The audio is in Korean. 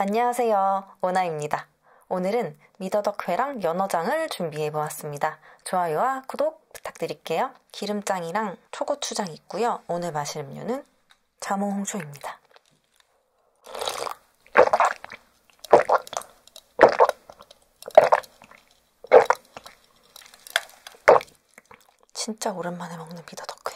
안녕하세요. 오나입니다. 오늘은 미더덕회랑 연어장을 준비해 보았습니다. 좋아요와 구독 부탁드릴게요. 기름장이랑 초고추장 있고요. 오늘 마실 음료는 자몽홍초입니다. 진짜 오랜만에 먹는 미더덕.